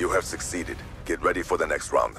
You have succeeded. Get ready for the next round.